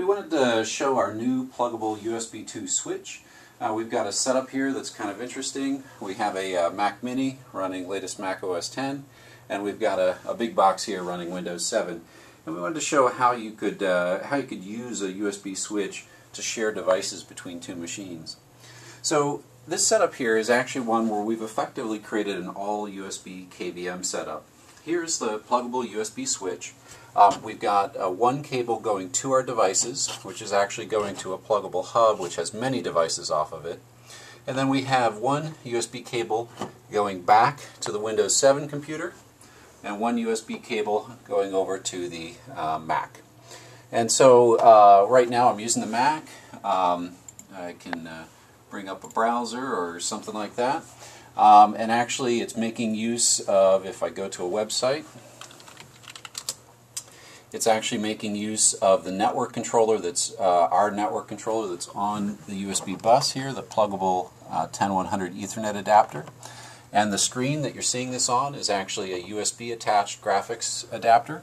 We wanted to show our new Plugable USB 2 switch. Uh, we've got a setup here that's kind of interesting. We have a uh, Mac Mini running latest Mac OS 10 and we've got a, a, big box here running Windows 7 and we wanted to show how you could uh, how you could use a USB switch to share devices between two machines. So this setup here is actually one where we've effectively created an all USB KVM setup. Here's the Plugable USB switch. Um, we've got uh, one cable going to our devices, which is actually going to a Plugable hub, which has many devices off of it. And then we have one USB cable going back to the Windows 7 computer, and one USB cable going over to the uh, Mac. And so uh, right now I'm using the Mac. Um, I can uh, bring up a browser or something like that. Um, and actually it's making use of, if I go to a website, it's actually making use of the network controller that's uh, our network controller that's on the USB bus here, the Plugable uh, 10100 Ethernet adapter. And the screen that you're seeing this on is actually a USB attached graphics adapter.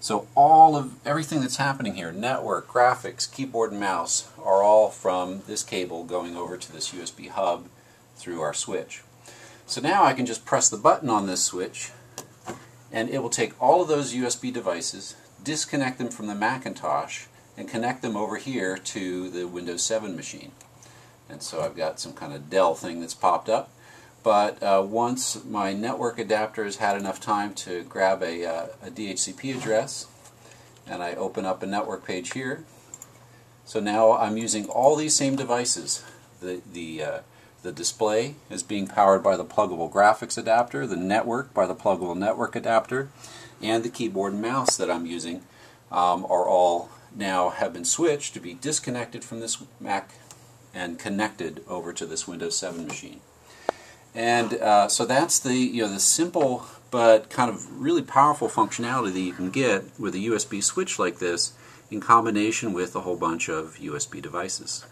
So all of everything that's happening here, network, graphics, keyboard and mouse, are all from this cable going over to this USB hub through our switch. So now I can just press the button on this switch and it will take all of those USB devices, disconnect them from the Macintosh, and connect them over here to the Windows 7 machine. And so I've got some kind of Dell thing that's popped up. But uh, once my network adapter has had enough time to grab a, uh, a DHCP address, and I open up a network page here, so now I'm using all these same devices. The, the uh, the display is being powered by the Plugable graphics adapter, the network by the Plugable network adapter, and the keyboard and mouse that I'm using um, are all now have been switched to be disconnected from this Mac and connected over to this Windows 7 machine. And uh, so that's the you know the simple but kind of really powerful functionality that you can get with a USB switch like this in combination with a whole bunch of USB devices.